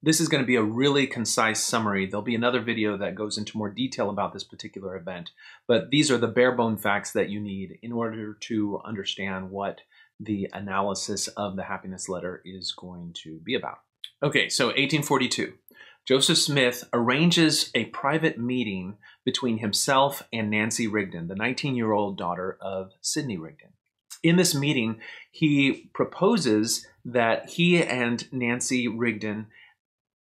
This is going to be a really concise summary. There'll be another video that goes into more detail about this particular event, but these are the bare bone facts that you need in order to understand what the analysis of the happiness letter is going to be about. Okay, so 1842. Joseph Smith arranges a private meeting between himself and Nancy Rigdon, the 19 year old daughter of Sidney Rigdon. In this meeting, he proposes that he and Nancy Rigdon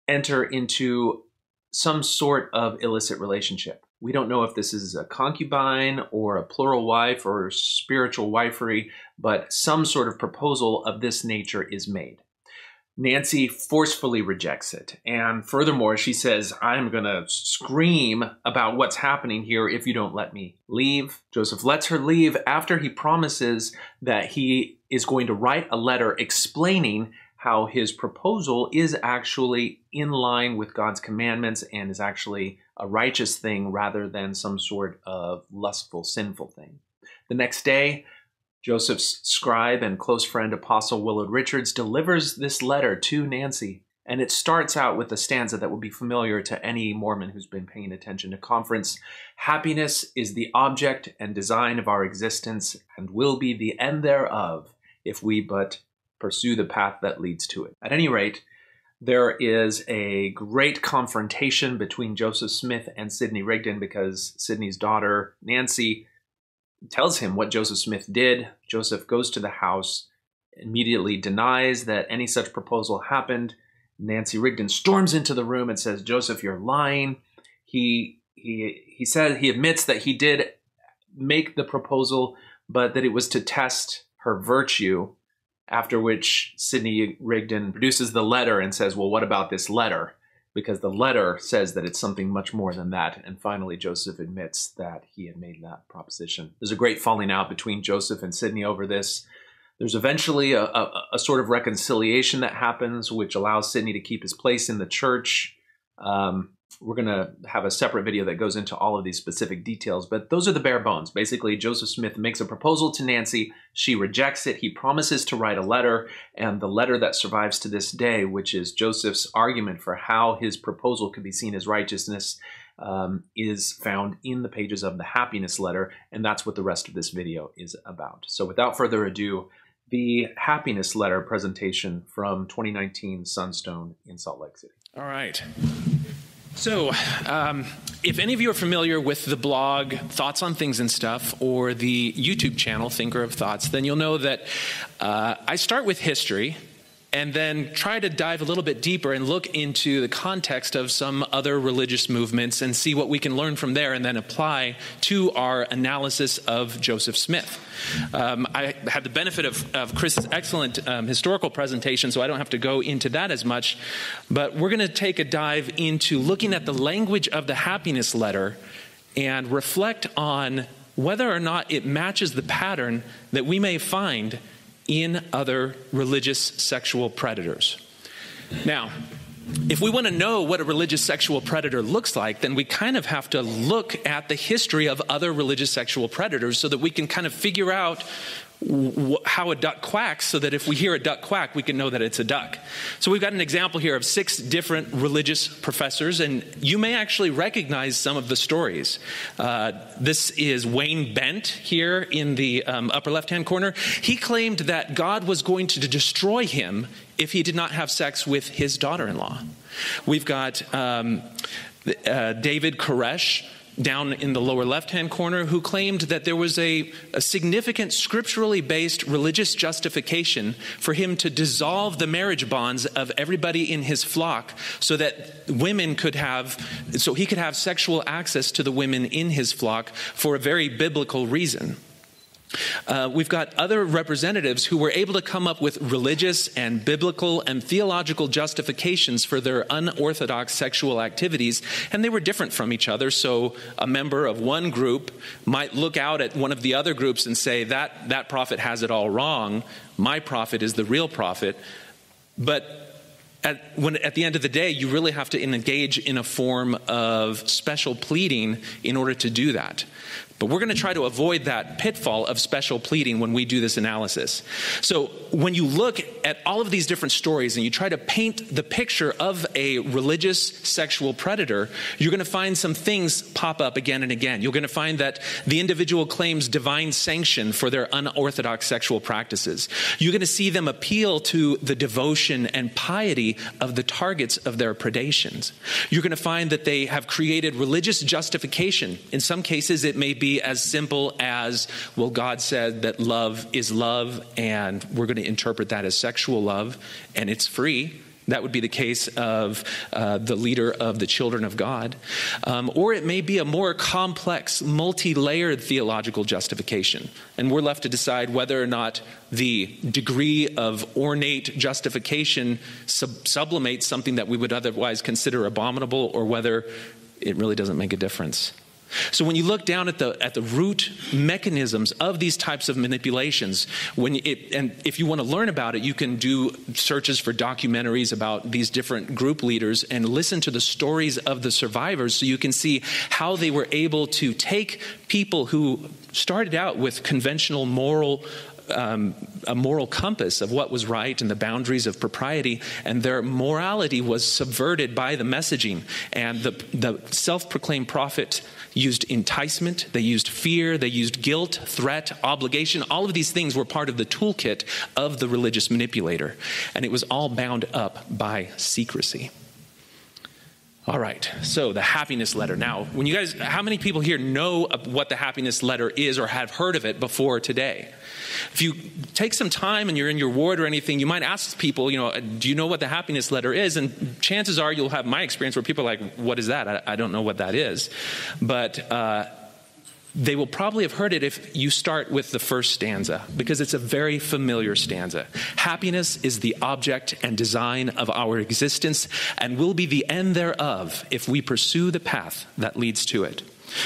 enter into some sort of illicit relationship. We don't know if this is a concubine or a plural wife or spiritual wifery, but some sort of proposal of this nature is made. Nancy forcefully rejects it. And furthermore, she says, I'm going to scream about what's happening here if you don't let me leave. Joseph lets her leave after he promises that he is going to write a letter explaining how his proposal is actually in line with God's commandments and is actually a righteous thing rather than some sort of lustful, sinful thing. The next day, Joseph's scribe and close friend, Apostle Willard Richards, delivers this letter to Nancy. And it starts out with a stanza that will be familiar to any Mormon who's been paying attention to conference. Happiness is the object and design of our existence and will be the end thereof if we but pursue the path that leads to it. At any rate, there is a great confrontation between Joseph Smith and Sidney Rigdon because Sidney's daughter, Nancy, tells him what Joseph Smith did. Joseph goes to the house, immediately denies that any such proposal happened. Nancy Rigdon storms into the room and says, "Joseph, you're lying." He he he said he admits that he did make the proposal, but that it was to test her virtue after which Sidney Rigdon produces the letter and says, Well, what about this letter? Because the letter says that it's something much more than that. And finally, Joseph admits that he had made that proposition. There's a great falling out between Joseph and Sidney over this. There's eventually a, a, a sort of reconciliation that happens, which allows Sidney to keep his place in the church. Um, we're going to have a separate video that goes into all of these specific details, but those are the bare bones. Basically, Joseph Smith makes a proposal to Nancy. She rejects it. He promises to write a letter, and the letter that survives to this day, which is Joseph's argument for how his proposal could be seen as righteousness, um, is found in the pages of the happiness letter, and that's what the rest of this video is about. So without further ado, the happiness letter presentation from 2019 Sunstone in Salt Lake City. All right. So, um, if any of you are familiar with the blog Thoughts on Things and Stuff or the YouTube channel Thinker of Thoughts, then you'll know that uh, I start with history and then try to dive a little bit deeper and look into the context of some other religious movements and see what we can learn from there and then apply to our analysis of Joseph Smith. Um, I had the benefit of, of Chris's excellent um, historical presentation, so I don't have to go into that as much. But we're going to take a dive into looking at the language of the happiness letter and reflect on whether or not it matches the pattern that we may find in other religious sexual predators. Now, if we want to know what a religious sexual predator looks like, then we kind of have to look at the history of other religious sexual predators so that we can kind of figure out how a duck quacks so that if we hear a duck quack, we can know that it's a duck. So we've got an example here of six different religious professors, and you may actually recognize some of the stories. Uh, this is Wayne Bent here in the um, upper left hand corner. He claimed that God was going to destroy him if he did not have sex with his daughter in law. We've got um, uh, David Koresh down in the lower left hand corner who claimed that there was a, a, significant scripturally based religious justification for him to dissolve the marriage bonds of everybody in his flock so that women could have, so he could have sexual access to the women in his flock for a very biblical reason. Uh, we've got other representatives who were able to come up with religious and biblical and theological justifications for their unorthodox sexual activities, and they were different from each other. So, a member of one group might look out at one of the other groups and say, That, that prophet has it all wrong. My prophet is the real prophet. But at, when, at the end of the day, you really have to engage in a form of special pleading in order to do that. But we're going to try to avoid that pitfall of special pleading when we do this analysis. So when you look at all of these different stories and you try to paint the picture of a religious sexual predator, you're going to find some things pop up again and again. You're going to find that the individual claims divine sanction for their unorthodox sexual practices. You're going to see them appeal to the devotion and piety of the targets of their predations. You're going to find that they have created religious justification. In some cases, it may be as simple as, well, God said that love is love, and we're going to interpret that as sexual love, and it's free. That would be the case of uh, the leader of the children of God. Um, or it may be a more complex, multi layered theological justification. And we're left to decide whether or not the degree of ornate justification sub- sublimates something that we would otherwise consider abominable or whether it really doesn't make a difference. So when you look down at the at the root mechanisms of these types of manipulations, when it, and if you want to learn about it, you can do searches for documentaries about these different group leaders and listen to the stories of the survivors, so you can see how they were able to take people who started out with conventional moral um, a moral compass of what was right and the boundaries of propriety, and their morality was subverted by the messaging. And the, the self proclaimed prophet used enticement, they used fear, they used guilt, threat, obligation. All of these things were part of the toolkit of the religious manipulator. And it was all bound up by secrecy. All right, so the happiness letter. Now, when you guys, how many people here know what the happiness letter is or have heard of it before today? If you take some time and you're in your ward or anything, you might ask people, you know, do you know what the happiness letter is? And chances are you'll have my experience where people are like, what is that? I, I don't know what that is. But, uh, they will probably have heard it if you start with the first stanza, because it's a very familiar stanza. Happiness is the object and design of our existence and will be the end thereof if we pursue the path that leads to it.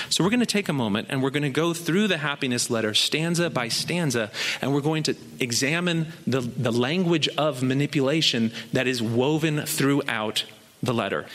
So we're going to take a moment and we're going to go through the happiness letter stanza by stanza, and we're going to examine the, the language of manipulation that is woven throughout the letter.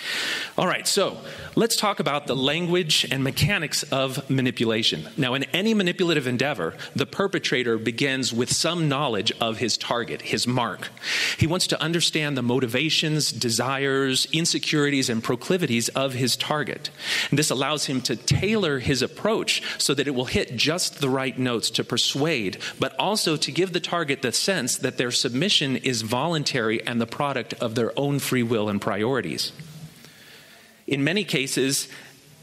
All right, so let's talk about the language and mechanics of manipulation. Now, in any manipulative endeavor, the perpetrator begins with some knowledge of his target, his mark. He wants to understand the motivations, desires, insecurities, and proclivities of his target. And this allows him to tailor his approach so that it will hit just the right notes to persuade, but also to give the target the sense that their submission is voluntary and the product of their own free will and priorities. In many cases,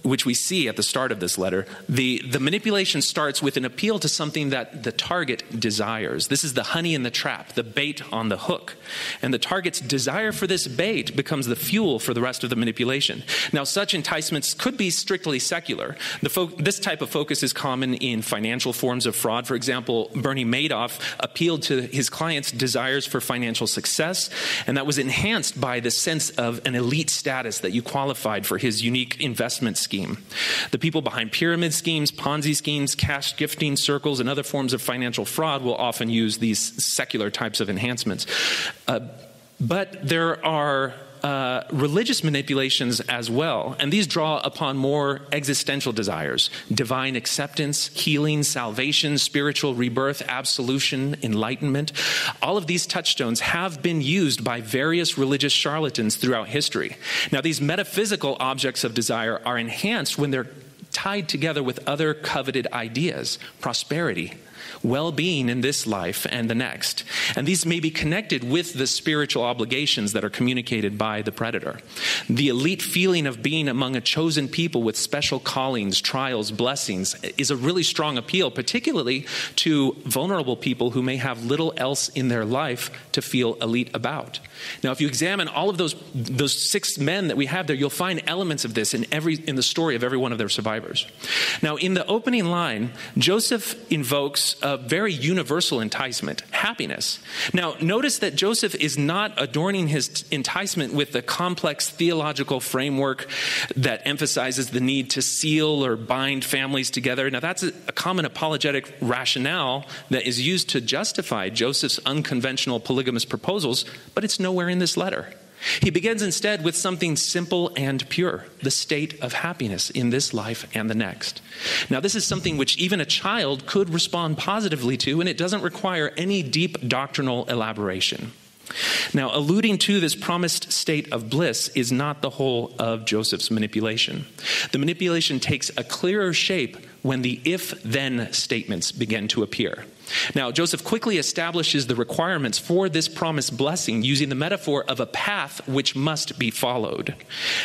which we see at the start of this letter, the, the manipulation starts with an appeal to something that the target desires. This is the honey in the trap, the bait on the hook. And the target's desire for this bait becomes the fuel for the rest of the manipulation. Now, such enticements could be strictly secular. Fo- this type of focus is common in financial forms of fraud. For example, Bernie Madoff appealed to his clients' desires for financial success, and that was enhanced by the sense of an elite status that you qualified for his unique investments scheme. The people behind pyramid schemes, Ponzi schemes, cash gifting circles, and other forms of financial fraud will often use these secular types of enhancements. Uh, but there are uh, religious manipulations as well, and these draw upon more existential desires divine acceptance, healing, salvation, spiritual rebirth, absolution, enlightenment. All of these touchstones have been used by various religious charlatans throughout history. Now, these metaphysical objects of desire are enhanced when they're tied together with other coveted ideas prosperity, well being in this life and the next. And these may be connected with the spiritual obligations that are communicated by the predator. The elite feeling of being among a chosen people with special callings, trials, blessings is a really strong appeal, particularly to vulnerable people who may have little else in their life to feel elite about. Now, if you examine all of those, those six men that we have there, you'll find elements of this in, every, in the story of every one of their survivors. Now, in the opening line, Joseph invokes a very universal enticement happiness. Now, notice that Joseph is not adorning his enticement with the complex theological framework that emphasizes the need to seal or bind families together. Now, that's a, a common apologetic rationale that is used to justify Joseph's unconventional polygamous proposals, but it's nowhere in this letter. He begins instead with something simple and pure the state of happiness in this life and the next. Now, this is something which even a child could respond positively to, and it doesn't require any deep doctrinal elaboration. Now, alluding to this promised state of bliss is not the whole of Joseph's manipulation. The manipulation takes a clearer shape when the if then statements begin to appear. Now, Joseph quickly establishes the requirements for this promised blessing using the metaphor of a path which must be followed.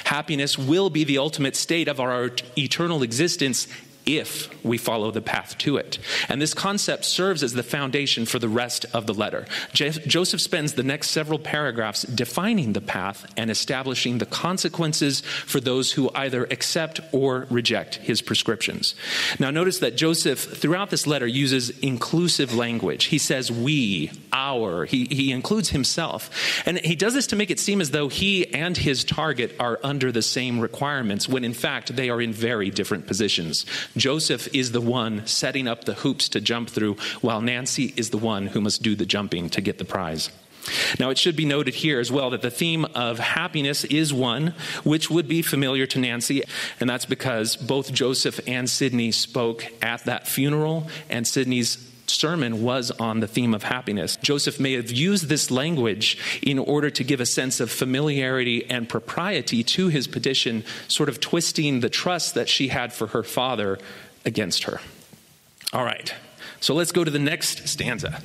Happiness will be the ultimate state of our eternal existence if we follow the path to it. And this concept serves as the foundation for the rest of the letter. Joseph spends the next several paragraphs defining the path and establishing the consequences for those who either accept or reject his prescriptions. Now, notice that Joseph, throughout this letter, uses inclusive language. He says we, our, he, he includes himself. And he does this to make it seem as though he and his target are under the same requirements, when in fact they are in very different positions. Joseph is the one setting up the hoops to jump through, while Nancy is the one who must do the jumping to get the prize. Now, it should be noted here as well that the theme of happiness is one which would be familiar to Nancy, and that's because both Joseph and Sidney spoke at that funeral, and Sidney's sermon was on the theme of happiness. Joseph may have used this language in order to give a sense of familiarity and propriety to his petition, sort of twisting the trust that she had for her father against her. All right, so let's go to the next stanza.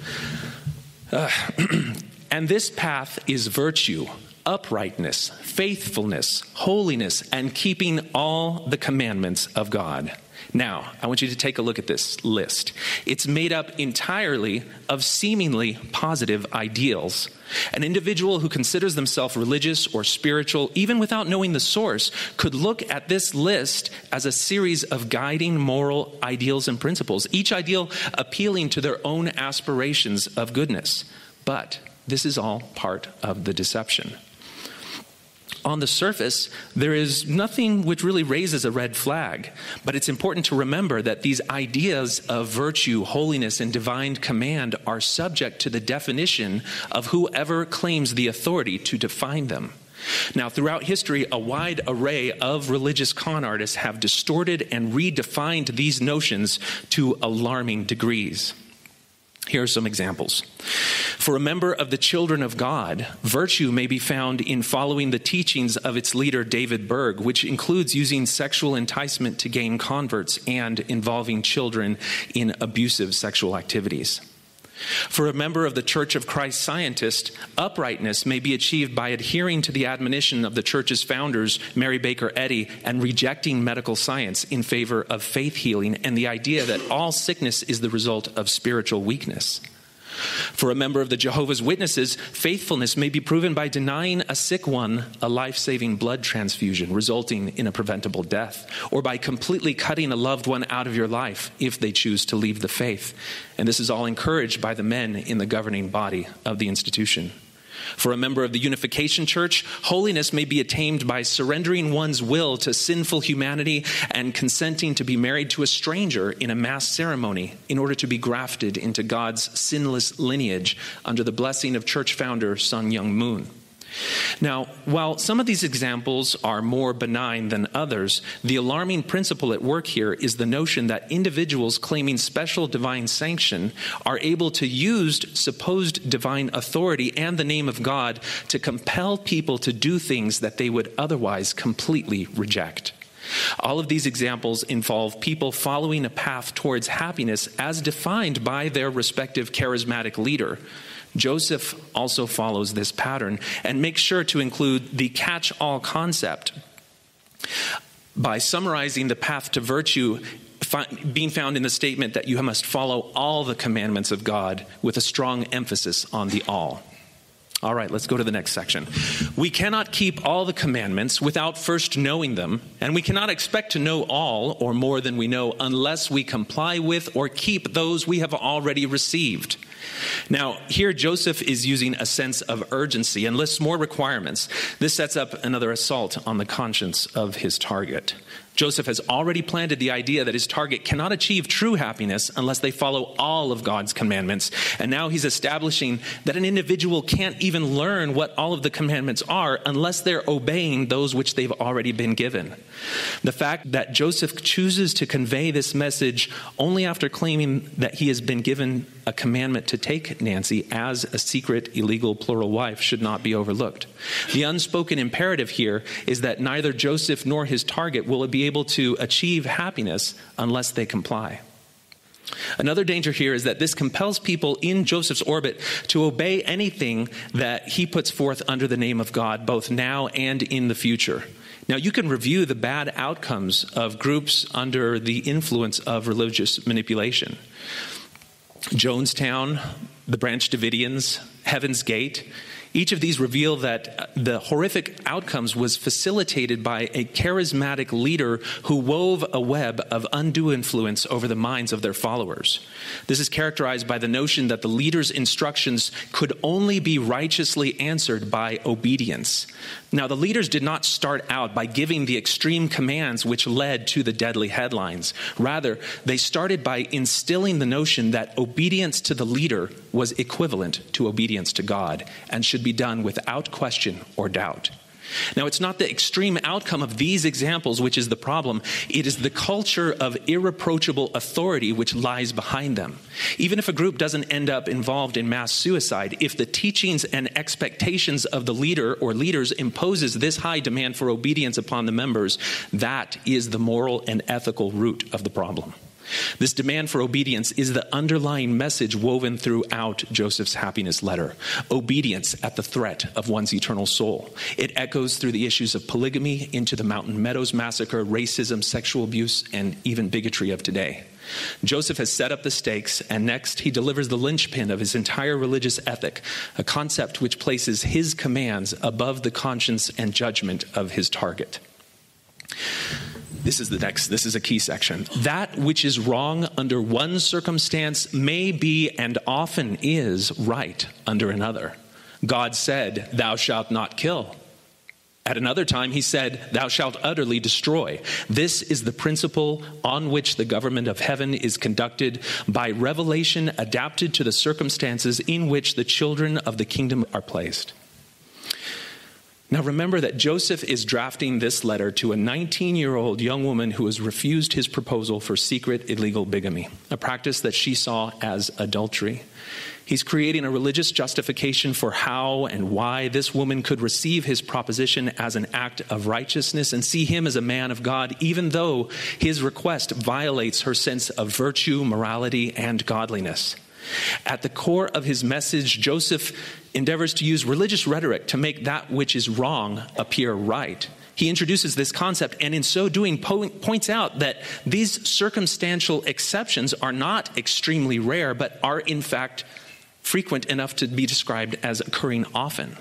Uh, and this path is virtue uprightness, faithfulness, holiness, and keeping all the commandments of God. Now, I want you to take a look at this list. It's made up entirely of seemingly positive ideals. An individual who considers themselves religious or spiritual, even without knowing the source, could look at this list as a series of guiding moral ideals and principles, each ideal appealing to their own aspirations of goodness. But this is all part of the deception on the surface, there is nothing which really raises a red flag. But it's important to remember that these ideas of virtue, holiness, and divine command are subject to the definition of whoever claims the authority to define them. Now, throughout history, a wide array of religious con artists have distorted and redefined these notions to alarming degrees. Here are some examples. For a member of the children of God, virtue may be found in following the teachings of its leader, David Berg, which includes using sexual enticement to gain converts and involving children in abusive sexual activities. For a member of the Church of Christ scientist, uprightness may be achieved by adhering to the admonition of the church's founders, Mary Baker Eddy, and rejecting medical science in favor of faith healing and the idea that all sickness is the result of spiritual weakness. For a member of the Jehovah's Witnesses, faithfulness may be proven by denying a sick one a life saving blood transfusion, resulting in a preventable death, or by completely cutting a loved one out of your life if they choose to leave the faith. And this is all encouraged by the men in the governing body of the institution. For a member of the Unification Church, holiness may be attained by surrendering one's will to sinful humanity and consenting to be married to a stranger in a mass ceremony in order to be grafted into God's sinless lineage under the blessing of church founder Sun Myung Moon. Now, while some of these examples are more benign than others, the alarming principle at work here is the notion that individuals claiming special divine sanction are able to use supposed divine authority and the name of God to compel people to do things that they would otherwise completely reject. All of these examples involve people following a path towards happiness as defined by their respective charismatic leader Joseph also follows this pattern and makes sure to include the catch all concept by summarizing the path to virtue being found in the statement that you must follow all the commandments of God with a strong emphasis on the all. All right, let's go to the next section. We cannot keep all the commandments without first knowing them, and we cannot expect to know all or more than we know unless we comply with or keep those we have already received. Now, here Joseph is using a sense of urgency and lists more requirements. This sets up another assault on the conscience of his target. Joseph has already planted the idea that his target cannot achieve true happiness unless they follow all of God's commandments. And now he's establishing that an individual can't even learn what all of the commandments are unless they're obeying those which they've already been given. The fact that Joseph chooses to convey this message only after claiming that he has been given a commandment to take Nancy as a secret, illegal plural wife should not be overlooked. The unspoken imperative here is that neither Joseph nor his target will be able to achieve happiness unless they comply. Another danger here is that this compels people in Joseph's orbit to obey anything that he puts forth under the name of God, both now and in the future. Now, you can review the bad outcomes of groups under the influence of religious manipulation. Jonestown, the Branch Davidians, Heaven's Gate, each of these reveal that uh, the horrific outcomes was facilitated by a charismatic leader who wove a web of undue influence over the minds of their followers. This is characterized by the notion that the leader's instructions could only be righteously answered by obedience. Now, the leaders did not start out by giving the extreme commands which led to the deadly headlines. Rather, they started by instilling the notion that obedience to the leader was equivalent to obedience to God and should be done without question or doubt. Now, it's not the extreme outcome of these examples which is the problem. It is the culture of irreproachable authority which lies behind them. Even if a group doesn't end up involved in mass suicide, if the teachings and expectations of the leader or leaders imposes this high demand for obedience upon the members, that is the moral and ethical root of the problem. This demand for obedience is the underlying message woven throughout Joseph's happiness letter obedience at the threat of one's eternal soul. It echoes through the issues of polygamy into the Mountain Meadows massacre, racism, sexual abuse, and even bigotry of today. Joseph has set up the stakes, and next he delivers the linchpin of his entire religious ethic, a concept which places his commands above the conscience and judgment of his target. This is the next, this is a key section. That which is wrong under one circumstance may be and often is right under another. God said, Thou shalt not kill. At another time, he said, Thou shalt utterly destroy. This is the principle on which the government of heaven is conducted by revelation adapted to the circumstances in which the children of the kingdom are placed. Now remember that Joseph is drafting this letter to a 19 year old young woman who has refused his proposal for secret illegal bigamy, a practice that she saw as adultery. He's creating a religious justification for how and why this woman could receive his proposition as an act of righteousness and see him as a man of God, even though his request violates her sense of virtue, morality, and godliness. At the core of his message, Joseph endeavors to use religious rhetoric to make that which is wrong appear right. He introduces this concept and, in so doing, po- points out that these circumstantial exceptions are not extremely rare, but are, in fact, frequent enough to be described as occurring often.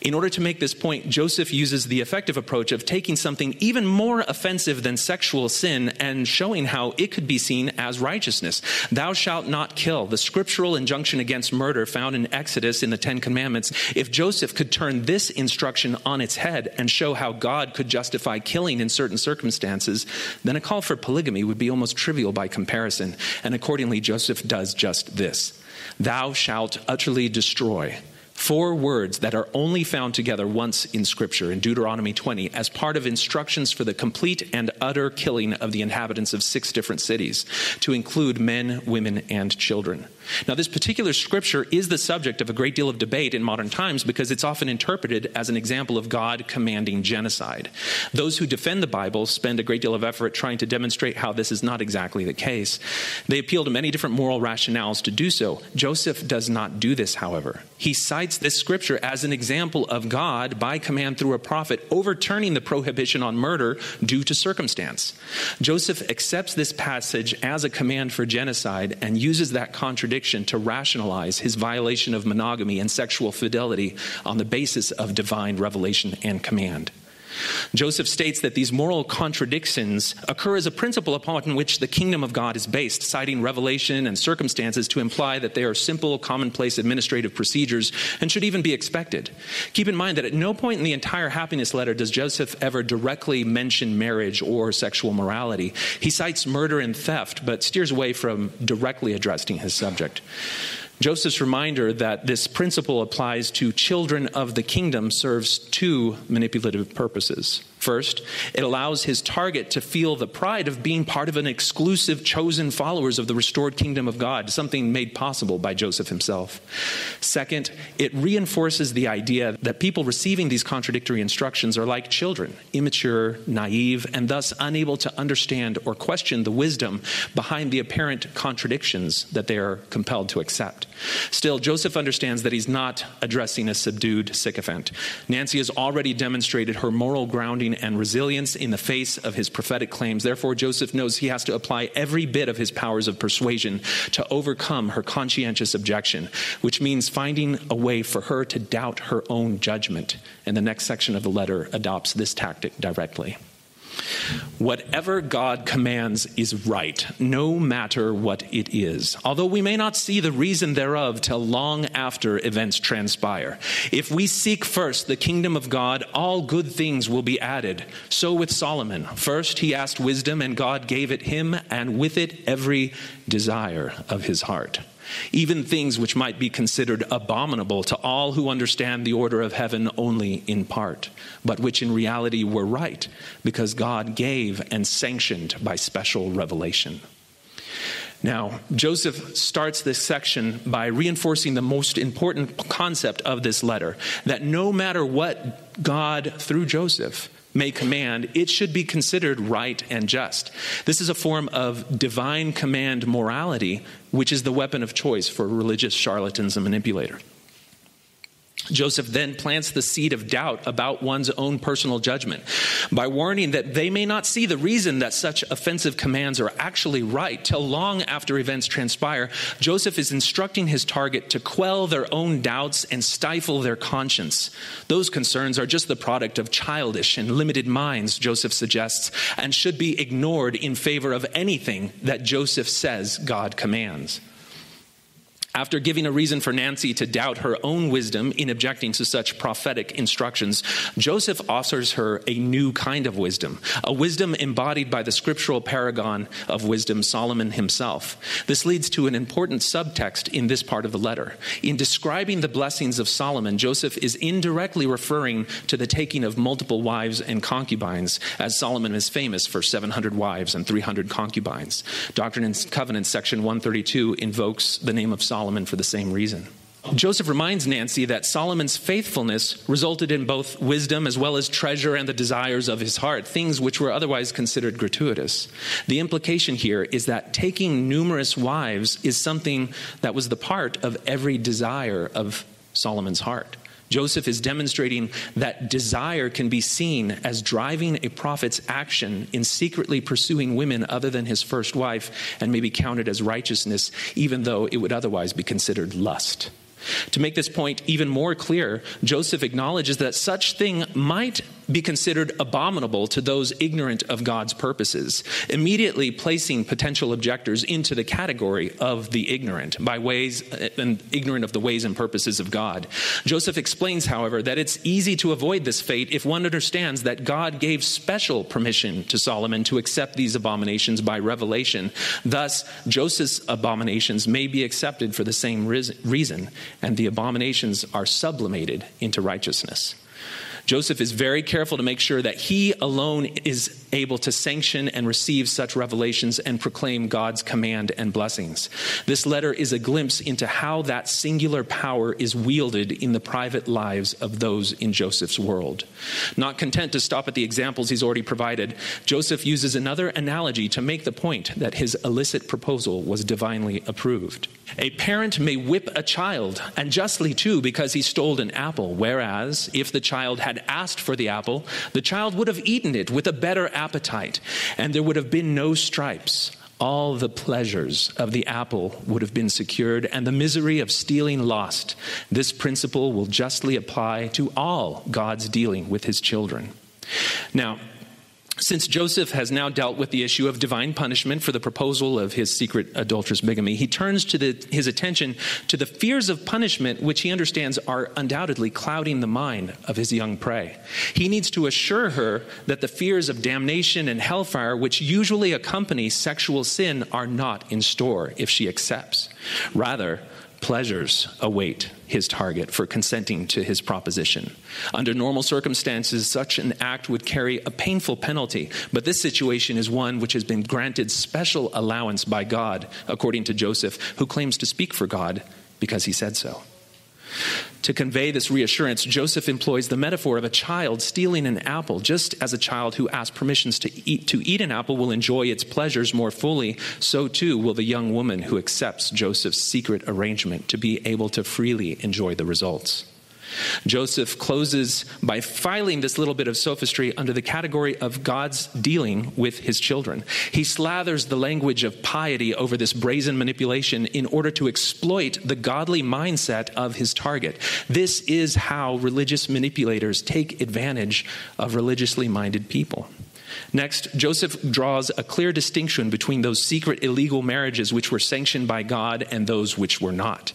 In order to make this point, Joseph uses the effective approach of taking something even more offensive than sexual sin and showing how it could be seen as righteousness. Thou shalt not kill, the scriptural injunction against murder found in Exodus in the Ten Commandments. If Joseph could turn this instruction on its head and show how God could justify killing in certain circumstances, then a call for polygamy would be almost trivial by comparison. And accordingly, Joseph does just this Thou shalt utterly destroy Four words that are only found together once in Scripture in Deuteronomy 20 as part of instructions for the complete and utter killing of the inhabitants of six different cities, to include men, women, and children. Now, this particular scripture is the subject of a great deal of debate in modern times because it's often interpreted as an example of God commanding genocide. Those who defend the Bible spend a great deal of effort trying to demonstrate how this is not exactly the case. They appeal to many different moral rationales to do so. Joseph does not do this, however. He cites this scripture as an example of God, by command through a prophet, overturning the prohibition on murder due to circumstance. Joseph accepts this passage as a command for genocide and uses that contradiction to rationalize his violation of monogamy and sexual fidelity on the basis of divine revelation and command. Joseph states that these moral contradictions occur as a principle upon which the kingdom of God is based, citing revelation and circumstances to imply that they are simple, commonplace administrative procedures and should even be expected. Keep in mind that at no point in the entire happiness letter does Joseph ever directly mention marriage or sexual morality. He cites murder and theft, but steers away from directly addressing his subject. Joseph's reminder that this principle applies to children of the kingdom serves two manipulative purposes. First, it allows his target to feel the pride of being part of an exclusive chosen followers of the restored kingdom of God, something made possible by Joseph himself. Second, it reinforces the idea that people receiving these contradictory instructions are like children, immature, naive, and thus unable to understand or question the wisdom behind the apparent contradictions that they are compelled to accept. Still, Joseph understands that he's not addressing a subdued sycophant. Nancy has already demonstrated her moral grounding and resilience in the face of his prophetic claims. Therefore, Joseph knows he has to apply every bit of his powers of persuasion to overcome her conscientious objection, which means finding a way for her to doubt her own judgment. And the next section of the letter adopts this tactic directly. Whatever God commands is right, no matter what it is, although we may not see the reason thereof till long after events transpire. If we seek first the kingdom of God, all good things will be added. So with Solomon. First he asked wisdom, and God gave it him, and with it every desire of his heart even things which might be considered abominable to all who understand the order of heaven only in part, but which in reality were right, because God gave and sanctioned by special revelation. Now, Joseph starts this section by reinforcing the most important concept of this letter that no matter what God, through Joseph, may command, it should be considered right and just. This is a form of divine command morality, which is the weapon of choice for religious charlatans and manipulators. Joseph then plants the seed of doubt about one's own personal judgment by warning that they may not see the reason that such offensive commands are actually right till long after events transpire. Joseph is instructing his target to quell their own doubts and stifle their conscience. Those concerns are just the product of childish and limited minds, Joseph suggests, and should be ignored in favor of anything that Joseph says God commands. After giving a reason for Nancy to doubt her own wisdom in objecting to such prophetic instructions, Joseph offers her a new kind of wisdom, a wisdom embodied by the scriptural paragon of wisdom, Solomon himself. This leads to an important subtext in this part of the letter. In describing the blessings of Solomon, Joseph is indirectly referring to the taking of multiple wives and concubines, as Solomon is famous for 700 wives and 300 concubines. Doctrine and Covenants, section 132, invokes the name of Solomon Solomon for the same reason. Joseph reminds Nancy that Solomon's faithfulness resulted in both wisdom as well as treasure and the desires of his heart, things which were otherwise considered gratuitous. The implication here is that taking numerous wives is something that was the part of every desire of Solomon's heart. Joseph is demonstrating that desire can be seen as driving a prophet's action in secretly pursuing women other than his first wife and may be counted as righteousness, even though it would otherwise be considered lust. To make this point even more clear, Joseph acknowledges that such thing might be considered abominable to those ignorant of God's purposes, immediately placing potential objectors into the category of the ignorant by ways uh, and ignorant of the ways and purposes of God. Joseph explains, however, that it's easy to avoid this fate if one understands that God gave special permission to Solomon to accept these abominations by revelation. Thus, Joseph's abominations may be accepted for the same reason, and the abominations are sublimated into righteousness. Joseph is very careful to make sure that he alone is able to sanction and receive such revelations and proclaim God's command and blessings. This letter is a glimpse into how that singular power is wielded in the private lives of those in Joseph's world. Not content to stop at the examples he's already provided, Joseph uses another analogy to make the point that his illicit proposal was divinely approved. A parent may whip a child, and justly too, because he stole an apple, whereas if the child asked for the apple, the child would have eaten it with a better appetite, and there would have been no stripes. All the pleasures of the apple would have been secured, and the misery of stealing lost. This principle will justly apply to all God's dealing with his children. Now, since Joseph has now dealt with the issue of divine punishment for the proposal of his secret adulterous bigamy, he turns to the, his attention to the fears of punishment, which he understands are undoubtedly clouding the mind of his young prey. He needs to assure her that the fears of damnation and hellfire, which usually accompany sexual sin, are not in store if she accepts. Rather, pleasures await his target for consenting to his proposition. Under normal circumstances, such an act would carry a painful penalty, but this situation is one which has been granted special allowance by God, according to Joseph, who claims to speak for God because he said so. To convey this reassurance, Joseph employs the metaphor of a child stealing an apple. Just as a child who asks permissions to eat, to eat an apple will enjoy its pleasures more fully, so too will the young woman who accepts Joseph's secret arrangement to be able to freely enjoy the results. Joseph closes by filing this little bit of sophistry under the category of God's dealing with his children. He slathers the language of piety over this brazen manipulation in order to exploit the godly mindset of his target. This is how religious manipulators take advantage of religiously minded people. Next, Joseph draws a clear distinction between those secret illegal marriages which were sanctioned by God and those which were not.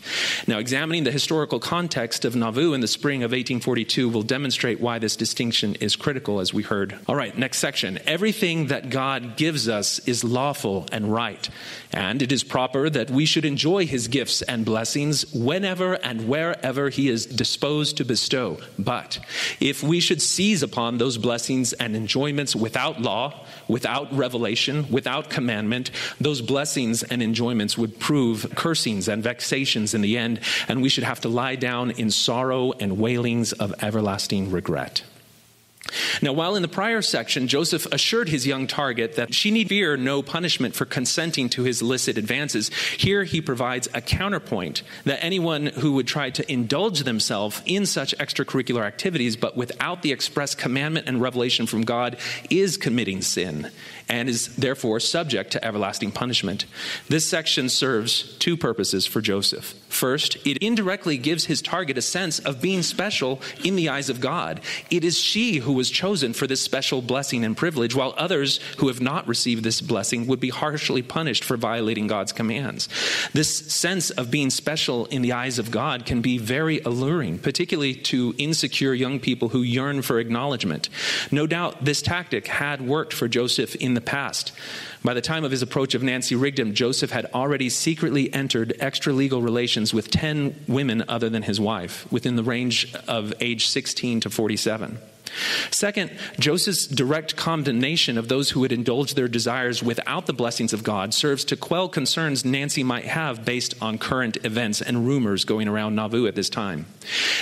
Now, examining the historical context of Nauvoo in the spring of 1842 will demonstrate why this distinction is critical, as we heard. All right, next section. Everything that God gives us is lawful and right, and it is proper that we should enjoy his gifts and blessings whenever and wherever he is disposed to bestow. But if we should seize upon those blessings and enjoyments without law, without revelation, without commandment, those blessings and enjoyments would prove cursings and vexations in the end, and we should have to lie down in sorrow and wailings of everlasting regret. Now, while in the prior section, Joseph assured his young target that she need fear no punishment for consenting to his illicit advances, here he provides a counterpoint that anyone who would try to indulge themselves in such extracurricular activities but without the express commandment and revelation from God is committing sin and is therefore subject to everlasting punishment. This section serves two purposes for Joseph. First, it indirectly gives his target a sense of being special in the eyes of God. It is she who was chosen for this special blessing and privilege, while others who have not received this blessing would be harshly punished for violating God's commands. This sense of being special in the eyes of God can be very alluring, particularly to insecure young people who yearn for acknowledgement. No doubt this tactic had worked for Joseph in the past. By the time of his approach of Nancy Rigdon, Joseph had already secretly entered extralegal relations with 10 women other than his wife, within the range of age 16 to 47. Second, Joseph's direct condemnation of those who would indulge their desires without the blessings of God serves to quell concerns Nancy might have based on current events and rumors going around Nauvoo at this time.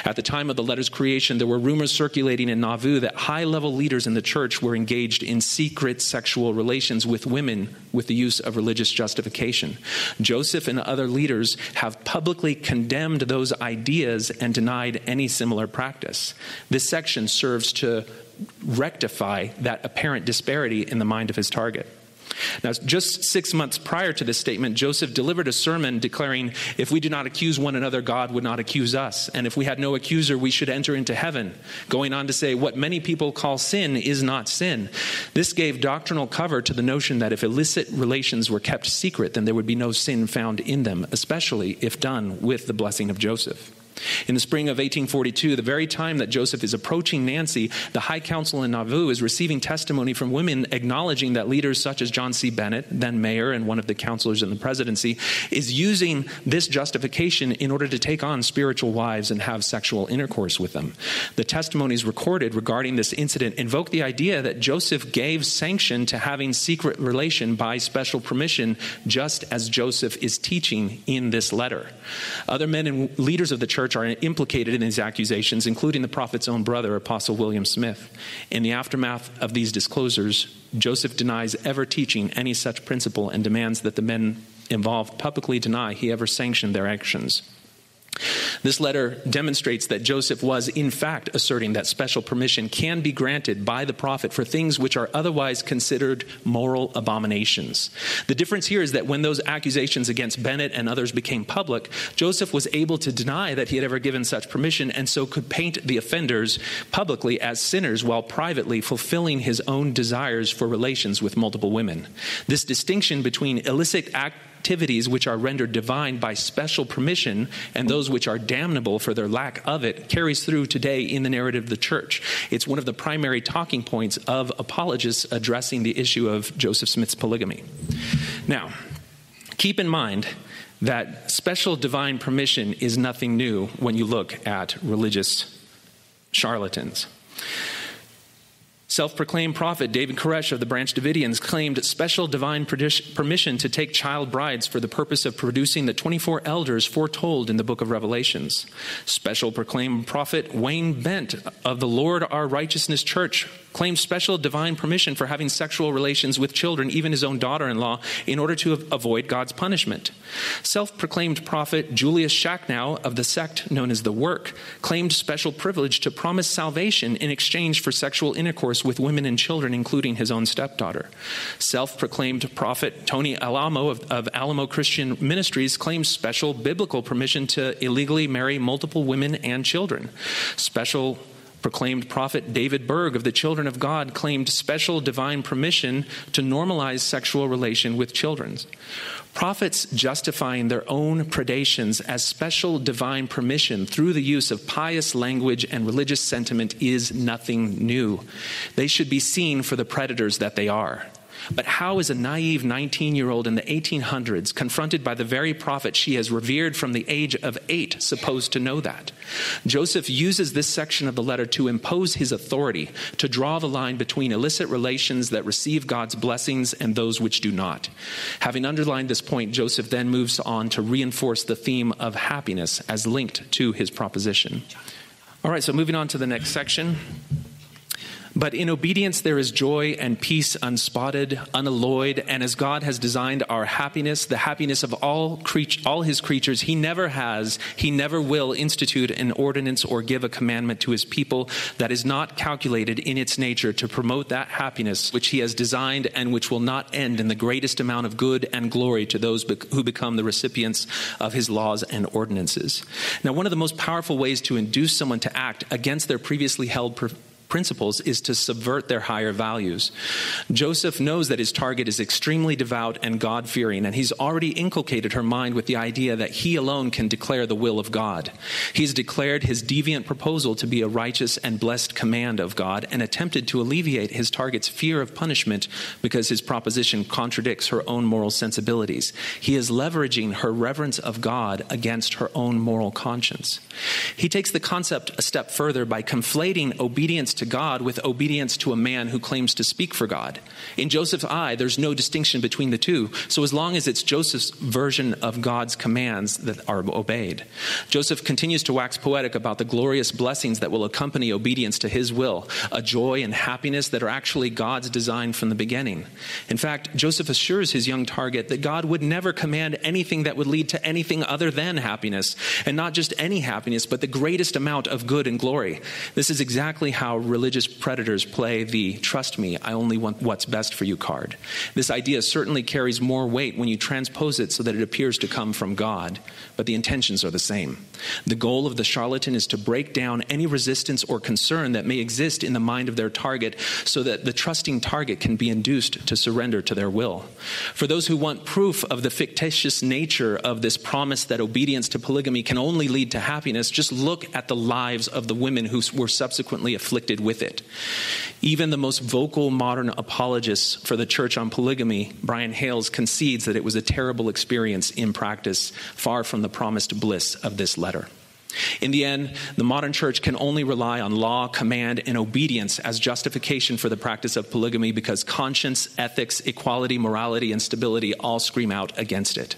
At the time of the letter's creation, there were rumors circulating in Nauvoo that high level leaders in the church were engaged in secret sexual relations with women with the use of religious justification. Joseph and other leaders have publicly condemned those ideas and denied any similar practice. This section serves to rectify that apparent disparity in the mind of his target. Now, just six months prior to this statement, Joseph delivered a sermon declaring, If we do not accuse one another, God would not accuse us. And if we had no accuser, we should enter into heaven. Going on to say, What many people call sin is not sin. This gave doctrinal cover to the notion that if illicit relations were kept secret, then there would be no sin found in them, especially if done with the blessing of Joseph. In the spring of 1842, the very time that Joseph is approaching Nancy, the High Council in Nauvoo is receiving testimony from women acknowledging that leaders such as John C. Bennett, then mayor and one of the counselors in the presidency, is using this justification in order to take on spiritual wives and have sexual intercourse with them. The testimonies recorded regarding this incident invoke the idea that Joseph gave sanction to having secret relation by special permission, just as Joseph is teaching in this letter. Other men and leaders of the church church are implicated in these accusations, including the prophet's own brother, Apostle William Smith. In the aftermath of these disclosures, Joseph denies ever teaching any such principle and demands that the men involved publicly deny he ever sanctioned their actions. This letter demonstrates that Joseph was, in fact, asserting that special permission can be granted by the prophet for things which are otherwise considered moral abominations. The difference here is that when those accusations against Bennett and others became public, Joseph was able to deny that he had ever given such permission and so could paint the offenders publicly as sinners while privately fulfilling his own desires for relations with multiple women. This distinction between illicit activities which are rendered divine by special permission and those which are damnable for their lack of it carries through today in the narrative of the church. It's one of the primary talking points of apologists addressing the issue of Joseph Smith's polygamy. Now, keep in mind that special divine permission is nothing new when you look at religious charlatans. Self proclaimed prophet David Koresh of the Branch Davidians claimed special divine permission to take child brides for the purpose of producing the 24 elders foretold in the book of Revelations. Special proclaimed prophet Wayne Bent of the Lord Our Righteousness Church claimed special divine permission for having sexual relations with children, even his own daughter in law, in order to avoid God's punishment. Self proclaimed prophet Julius Schacknow of the sect known as the Work claimed special privilege to promise salvation in exchange for sexual intercourse with women and children, including his own stepdaughter. Self proclaimed prophet Tony Alamo of, of Alamo Christian Ministries claims special biblical permission to illegally marry multiple women and children. Special proclaimed prophet David Berg of the Children of God claimed special divine permission to normalize sexual relation with children. Prophets justifying their own predations as special divine permission through the use of pious language and religious sentiment is nothing new. They should be seen for the predators that they are. But how is a naive 19 year old in the 1800s, confronted by the very prophet she has revered from the age of eight, supposed to know that? Joseph uses this section of the letter to impose his authority, to draw the line between illicit relations that receive God's blessings and those which do not. Having underlined this point, Joseph then moves on to reinforce the theme of happiness as linked to his proposition. All right, so moving on to the next section. But in obedience there is joy and peace unspotted, unalloyed, and as God has designed our happiness, the happiness of all, creature, all his creatures, he never has, he never will institute an ordinance or give a commandment to his people that is not calculated in its nature to promote that happiness which he has designed and which will not end in the greatest amount of good and glory to those who become the recipients of his laws and ordinances. Now, one of the most powerful ways to induce someone to act against their previously held principles is to subvert their higher values. Joseph knows that his target is extremely devout and God fearing, and he's already inculcated her mind with the idea that he alone can declare the will of God. He's declared his deviant proposal to be a righteous and blessed command of God and attempted to alleviate his target's fear of punishment because his proposition contradicts her own moral sensibilities. He is leveraging her reverence of God against her own moral conscience. He takes the concept a step further by conflating obedience to God with obedience to a man who claims to speak for God. In Joseph's eye, there's no distinction between the two. So as long as it's Joseph's version of God's commands that are obeyed, Joseph continues to wax poetic about the glorious blessings that will accompany obedience to his will, a joy and happiness that are actually God's design from the beginning. In fact, Joseph assures his young target that God would never command anything that would lead to anything other than happiness, and not just any happiness, but the greatest amount of good and glory. This is exactly how religious predators play the trust me, I only want what's best for you card. This idea certainly carries more weight when you transpose it so that it appears to come from God, but the intentions are the same. The goal of the charlatan is to break down any resistance or concern that may exist in the mind of their target so that the trusting target can be induced to surrender to their will. For those who want proof of the fictitious nature of this promise that obedience to polygamy can only lead to happiness, just look at the lives of the women who were subsequently afflicted with it. Even the most vocal modern apologists for the church on polygamy, Brian Hales, concedes that it was a terrible experience in practice, far from the promised bliss of this letter. In the end, the modern church can only rely on law, command, and obedience as justification for the practice of polygamy because conscience, ethics, equality, morality, and stability all scream out against it.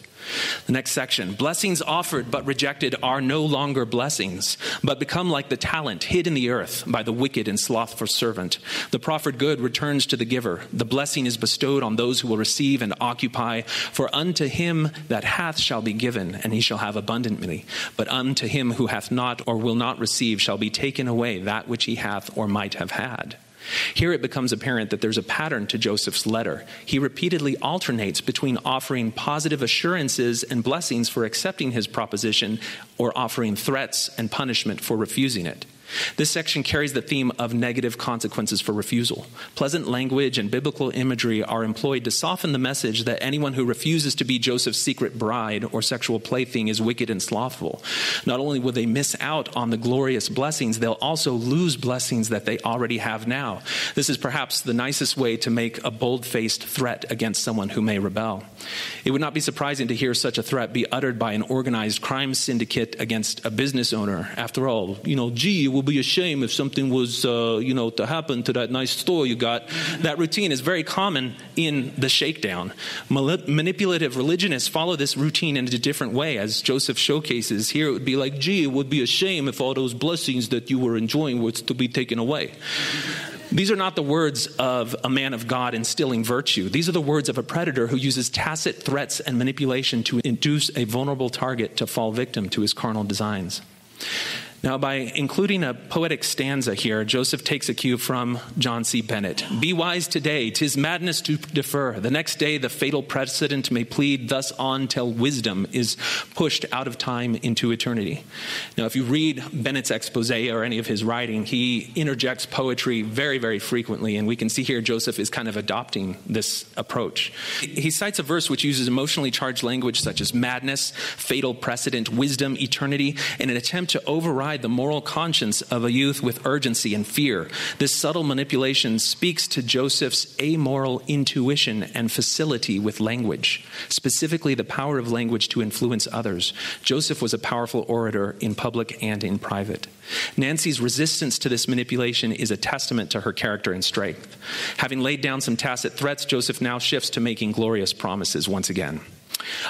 The next section Blessings offered but rejected are no longer blessings, but become like the talent hid in the earth by the wicked and slothful servant. The proffered good returns to the giver. The blessing is bestowed on those who will receive and occupy. For unto him that hath shall be given, and he shall have abundantly. But unto him who hath not or will not receive shall be taken away that which he hath or might have had. Here it becomes apparent that there's a pattern to Joseph's letter. He repeatedly alternates between offering positive assurances and blessings for accepting his proposition or offering threats and punishment for refusing it. This section carries the theme of negative consequences for refusal. Pleasant language and biblical imagery are employed to soften the message that anyone who refuses to be Joseph's secret bride or sexual plaything is wicked and slothful. Not only will they miss out on the glorious blessings, they'll also lose blessings that they already have now. This is perhaps the nicest way to make a bold faced threat against someone who may rebel. It would not be surprising to hear such a threat be uttered by an organized crime syndicate against a business owner. After all, you know, gee, it will be a shame if something was, uh, you know, to happen to that nice store you got. That routine is very common in the shakedown. manipulative religionists follow this routine in a different way, as Joseph showcases. Here it would be like, gee, it would be a shame if all those blessings that you were enjoying were to be taken away. These are not the words of a man of God instilling virtue. These are the words of a predator who uses tacit threats and manipulation to induce a vulnerable target to fall victim to his carnal designs. Now, by including a poetic stanza here, Joseph takes a cue from John C. Bennett. Be wise today, tis madness to defer. The next day, the fatal precedent may plead thus on till wisdom is pushed out of time into eternity. Now, if you read Bennett's expose or any of his writing, he interjects poetry very, very frequently, and we can see here Joseph is kind of adopting this approach. He cites a verse which uses emotionally charged language such as madness, fatal precedent, wisdom, eternity, in an attempt to override the moral conscience of a youth with urgency and fear. This subtle manipulation speaks to Joseph's amoral intuition and facility with language, specifically the power of language to influence others. Joseph was a powerful orator in public and in private. Nancy's resistance to this manipulation is a testament to her character and strength. Having laid down some tacit threats, Joseph now shifts to making glorious promises once again.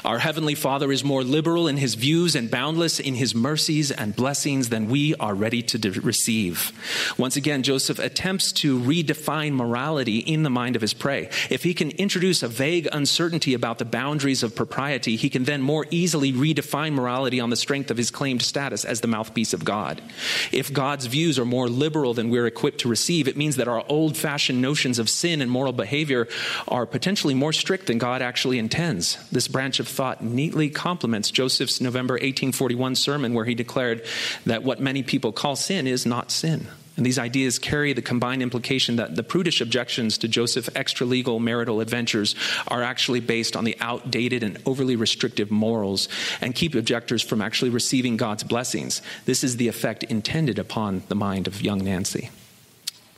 Our Heavenly Father is more liberal in His views and boundless in His mercies and blessings than we are ready to de- receive. Once again, Joseph attempts to redefine morality in the mind of his prey. If he can introduce a vague uncertainty about the boundaries of propriety, he can then more easily redefine morality on the strength of his claimed status as the mouthpiece of God. If God's views are more liberal than we're equipped to receive, it means that our old fashioned notions of sin and moral behavior are potentially more strict than God actually intends. This of thought neatly complements Joseph's November 1841 sermon, where he declared that what many people call sin is not sin. And these ideas carry the combined implication that the prudish objections to Joseph's extra-legal marital adventures are actually based on the outdated and overly restrictive morals and keep objectors from actually receiving God's blessings. This is the effect intended upon the mind of young Nancy.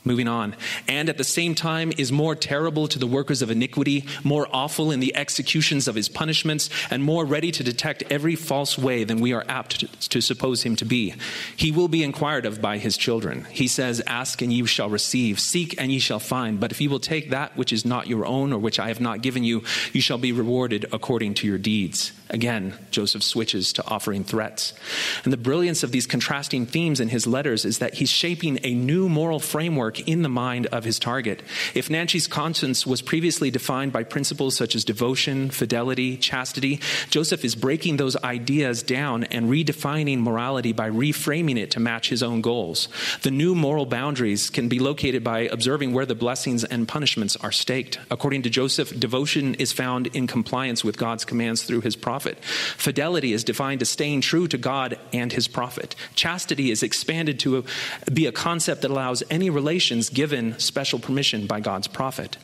Moving on. And at the same time is more terrible to the workers of iniquity, more awful in the executions of his punishments, and more ready to detect every false way than we are apt to, suppose him to be. He will be inquired of by his children. He says, Ask and you shall receive, seek and ye shall find. But if you will take that which is not your own or which I have not given you, you shall be rewarded according to your deeds. Again, Joseph switches to offering threats. And the brilliance of these contrasting themes in his letters is that he's shaping a new moral framework in the mind of his target. If Nancy's conscience was previously defined by principles such as devotion, fidelity, chastity, Joseph is breaking those ideas down and redefining morality by reframing it to match his own goals. The new moral boundaries can be located by observing where the blessings and punishments are staked. According to Joseph, devotion is found in compliance with God's commands through his prophet. Fidelity is defined as staying true to God and his prophet. Chastity is expanded to be a concept that allows any relations given special permission by God's prophet.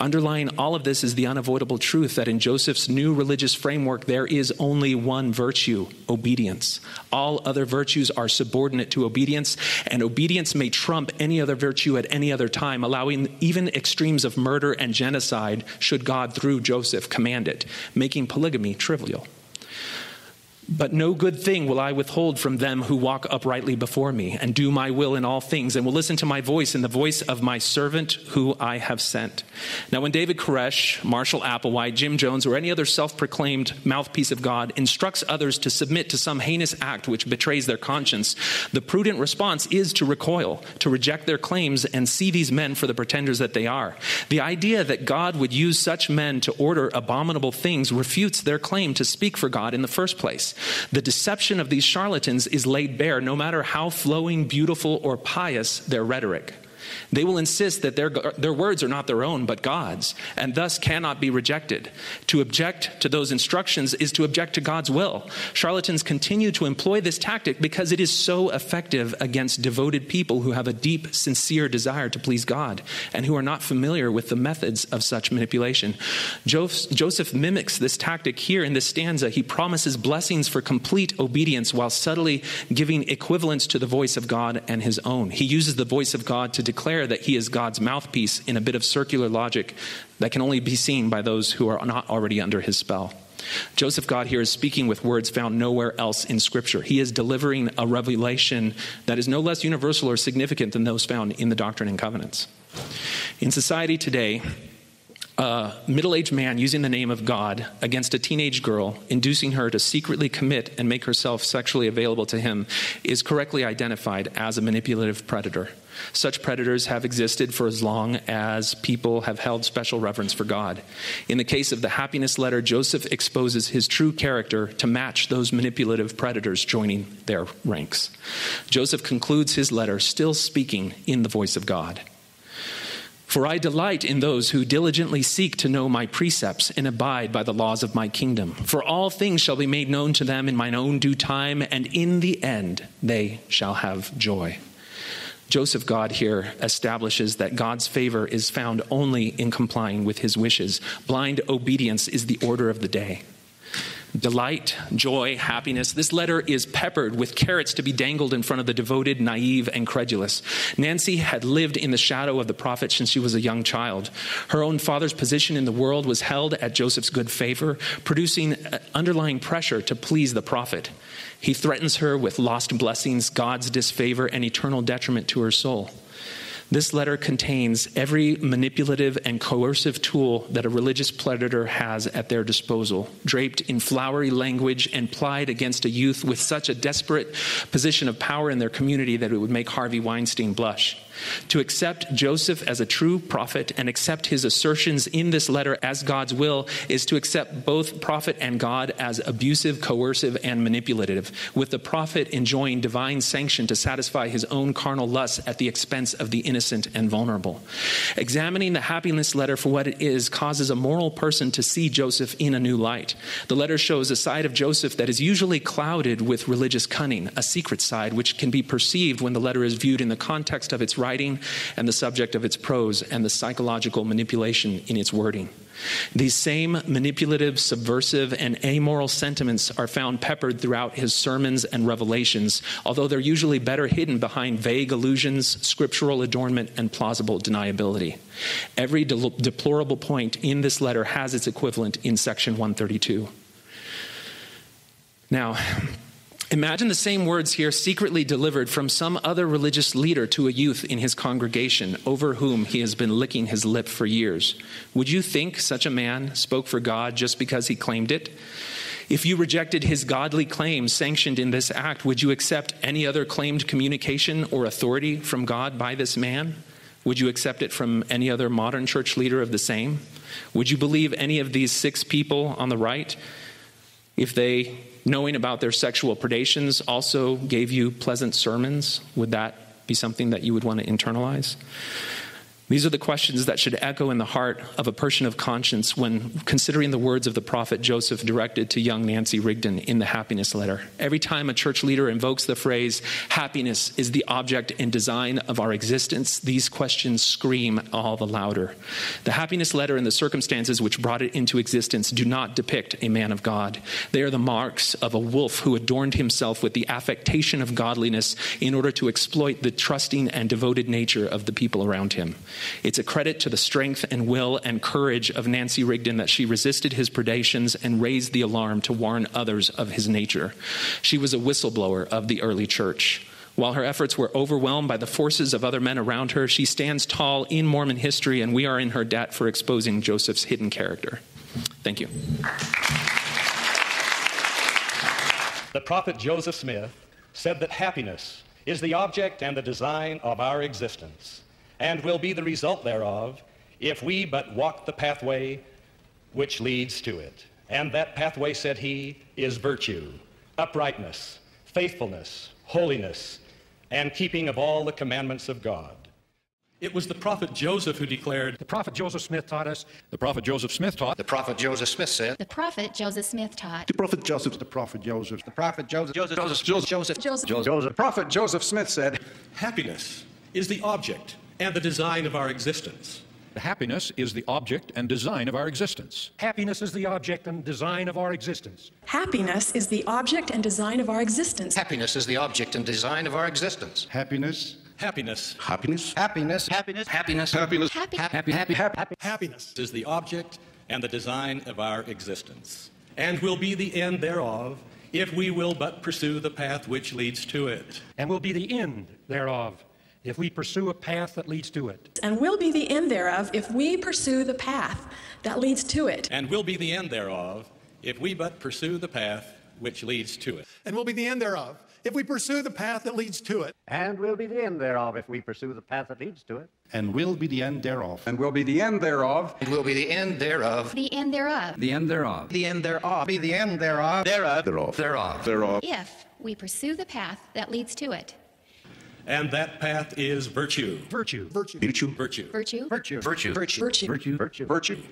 Underlying all of this is the unavoidable truth that in Joseph's new religious framework, there is only one virtue obedience. All other virtues are subordinate to obedience, and obedience may trump any other virtue at any other time, allowing even extremes of murder and genocide should God, through Joseph, command it, making polygamy trivial. But no good thing will I withhold from them who walk uprightly before me and do my will in all things and will listen to my voice and the voice of my servant who I have sent. Now, when David Koresh, Marshall Applewhite, Jim Jones, or any other self proclaimed mouthpiece of God instructs others to submit to some heinous act which betrays their conscience, the prudent response is to recoil, to reject their claims and see these men for the pretenders that they are. The idea that God would use such men to order abominable things refutes their claim to speak for God in the first place. The deception of these charlatans is laid bare no matter how flowing, beautiful, or pious their rhetoric. They will insist that their, their words are not their own, but God's, and thus cannot be rejected. To object to those instructions is to object to God's will. Charlatans continue to employ this tactic because it is so effective against devoted people who have a deep, sincere desire to please God and who are not familiar with the methods of such manipulation. Joseph mimics this tactic here in this stanza. He promises blessings for complete obedience while subtly giving equivalence to the voice of God and his own. He uses the voice of God to declare that he is God's mouthpiece in a bit of circular logic that can only be seen by those who are not already under his spell. Joseph God here is speaking with words found nowhere else in Scripture. He is delivering a revelation that is no less universal or significant than those found in the Doctrine and Covenants. In society today, a middle aged man using the name of God against a teenage girl, inducing her to secretly commit and make herself sexually available to him, is correctly identified as a manipulative predator. Such predators have existed for as long as people have held special reverence for God. In the case of the happiness letter, Joseph exposes his true character to match those manipulative predators joining their ranks. Joseph concludes his letter still speaking in the voice of God. For I delight in those who diligently seek to know my precepts and abide by the laws of my kingdom. For all things shall be made known to them in mine own due time, and in the end they shall have joy. Joseph God here establishes that God's favor is found only in complying with his wishes. Blind obedience is the order of the day delight, joy, happiness. This letter is peppered with carrots to be dangled in front of the devoted, naive, and credulous. Nancy had lived in the shadow of the prophet since she was a young child. Her own father's position in the world was held at Joseph's good favor, producing uh, underlying pressure to please the prophet. He threatens her with lost blessings, God's disfavor, and eternal detriment to her soul. This letter contains every manipulative and coercive tool that a religious predator has at their disposal, draped in flowery language and plied against a youth with such a desperate position of power in their community that it would make Harvey Weinstein blush. To accept Joseph as a true prophet and accept his assertions in this letter as God's will is to accept both prophet and God as abusive, coercive, and manipulative, with the prophet enjoying divine sanction to satisfy his own carnal lusts at the expense of the innocent and vulnerable. Examining the happiness letter for what it is causes a moral person to see Joseph in a new light. The letter shows a side of Joseph that is usually clouded with religious cunning, a secret side which can be perceived when the letter is viewed in the context of its writing and the subject of its prose and the psychological manipulation in its wording. These same manipulative, subversive, and amoral sentiments are found peppered throughout his sermons and revelations, although they're usually better hidden behind vague allusions, scriptural adornment, and plausible deniability. Every de- deplorable point in this letter has its equivalent in section 132. Now, Imagine the same words here secretly delivered from some other religious leader to a youth in his congregation over whom he has been licking his lip for years. Would you think such a man spoke for God just because he claimed it? If you rejected his godly claims sanctioned in this act, would you accept any other claimed communication or authority from God by this man? Would you accept it from any other modern church leader of the same? Would you believe any of these six people on the right if they knowing about their sexual predations also gave you pleasant sermons, would that be something that you would want to internalize? These are the questions that should echo in the heart of a person of conscience when considering the words of the prophet Joseph directed to young Nancy Rigdon in the happiness letter. Every time a church leader invokes the phrase, happiness is the object and design of our existence, these questions scream all the louder. The happiness letter and the circumstances which brought it into existence do not depict a man of God. They are the marks of a wolf who adorned himself with the affectation of godliness in order to exploit the trusting and devoted nature of the people around him. It's a credit to the strength and will and courage of Nancy Rigdon that she resisted his predations and raised the alarm to warn others of his nature. She was a whistleblower of the early church. While her efforts were overwhelmed by the forces of other men around her, she stands tall in Mormon history, and we are in her debt for exposing Joseph's hidden character. Thank you. The prophet Joseph Smith said that happiness is the object and the design of our existence, and will be the result thereof if we but walk the pathway which leads to it. And that pathway, said he, is virtue, uprightness, faithfulness, holiness, and keeping of all the commandments of God. It was the prophet Joseph who declared, The prophet Joseph Smith taught us. The prophet Joseph Smith taught. The prophet Joseph Smith said. The prophet Joseph Smith taught. The prophet Joseph. The prophet Joseph. The prophet Joseph. Joseph. Joseph. Joseph. Joseph. Joseph. Prophet Joseph Smith said. Happiness is the object and the design of our existence. Happiness is the object and design of our existence. Happiness is the object and design of our existence. Happiness is the object and design of our existence. Happiness is the object and design of our existence. Happiness. Happiness. Happiness. Happiness. Happiness. Happiness. Happiness. Happy. Happy. Happy. Happy. Happiness is the object and the design of our existence, and will be the end thereof if we will but pursue the path which leads to it. And will be the end thereof if we pursue a path that leads to it. And will be the end thereof if we pursue the path that leads to it. And will be the end thereof if we but pursue the path which leads to it. And will be the end thereof if we pursue the path that leads to it. And will be the end thereof if we pursue the path that leads to it. And will be the end thereof. And will be the end thereof. It will be the end thereof. The end thereof. The end thereof. The end thereof. Be the end thereof. Thereof. Thereof. Thereof. Thereof. If we pursue the path that leads to it. And that path is virtue. Virtue. Virtue. Virtue. Virtue. Virtue. Virtue. Virtue. Virtue. Virtue. Virtue. Virtue.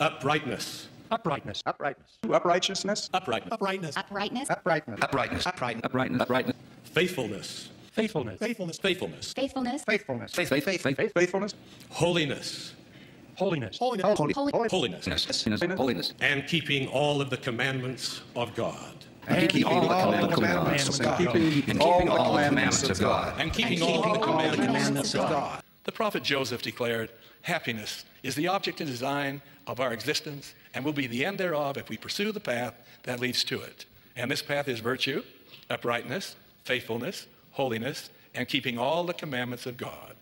Uprightness. Uprightness. Uprightness. Uprightness. Uprightness. Uprightness. Uprightness. Uprightness. Uprightness. Uprightness. Uprightness. Uprightness. Faithfulness. Faithfulness. Faithfulness. Faithfulness. Faithfulness. Faithfulness. Faith, faith, faith, faith. Faithfulness. Holiness. Holiness. Holiness. Holiness. Holiness. And keeping all of the commandments of God. And keeping all the commandments of God. And keeping all the commandments of God. And keeping all the commandments of God. The prophet Joseph declared, Happiness is the object and design of our existence and will be the end thereof if we pursue the path that leads to it. And this path is virtue, uprightness, faithfulness, holiness, and keeping all the commandments of God.